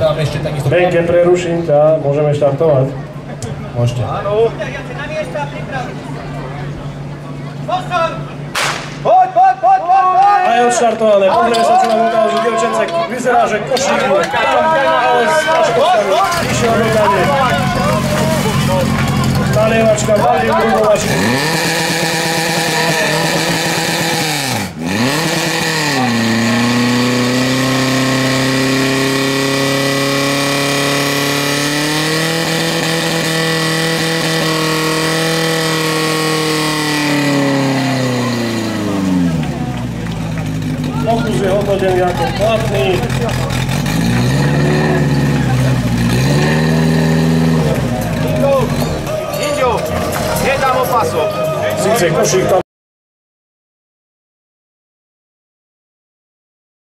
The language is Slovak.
tam ešte takisto... Benke preruším, tá, môžeme štartovať. Môžete. Poď, poď, poď, poď, poď! A je odštartované, pozrieme sa, čo nám ukáže dievčence. Vyzerá, že košík je tam, ale s kaškosťami. Išiel do dane. Nalievačka, malý urubovačka. Wokół wychodzę jako płatnik. Indio, nie dam opasu. Widzę koszyk tam.